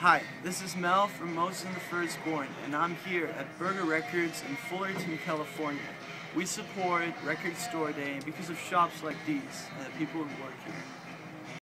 Hi, this is Mel from Mozes and the Firstborn, and I'm here at Burger Records in Fullerton, California. We support Record Store Day because of shops like these and the people who work here.